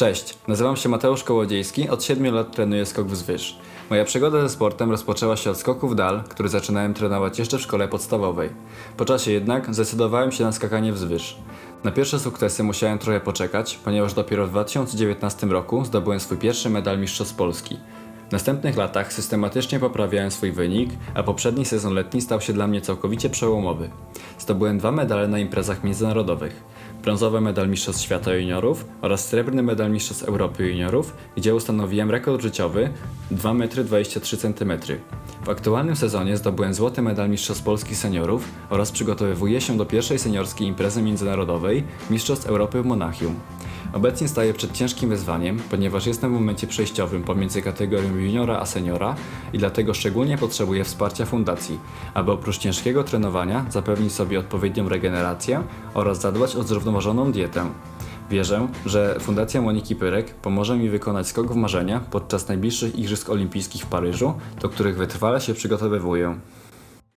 Cześć, nazywam się Mateusz Kołodziejski, od 7 lat trenuję skok wzwyż. Moja przygoda ze sportem rozpoczęła się od skoku w dal, który zaczynałem trenować jeszcze w szkole podstawowej. Po czasie jednak zdecydowałem się na skakanie wzwyż. Na pierwsze sukcesy musiałem trochę poczekać, ponieważ dopiero w 2019 roku zdobyłem swój pierwszy medal Mistrzostw Polski. W następnych latach systematycznie poprawiałem swój wynik, a poprzedni sezon letni stał się dla mnie całkowicie przełomowy. Zdobyłem dwa medale na imprezach międzynarodowych. Brązowy medal Mistrzostw Świata Juniorów oraz srebrny medal Mistrzostw Europy Juniorów, gdzie ustanowiłem rekord życiowy 2,23 m. W aktualnym sezonie zdobyłem złoty medal Mistrzostw Polski Seniorów oraz przygotowywuję się do pierwszej seniorskiej imprezy międzynarodowej Mistrzostw Europy w Monachium. Obecnie staję przed ciężkim wyzwaniem, ponieważ jestem w momencie przejściowym pomiędzy kategorią juniora a seniora i dlatego szczególnie potrzebuję wsparcia fundacji, aby oprócz ciężkiego trenowania zapewnić sobie odpowiednią regenerację oraz zadbać o zrównoważoną dietę. Wierzę, że Fundacja Moniki Pyrek pomoże mi wykonać skok w marzenia podczas najbliższych Igrzysk Olimpijskich w Paryżu, do których wytrwale się przygotowywuję.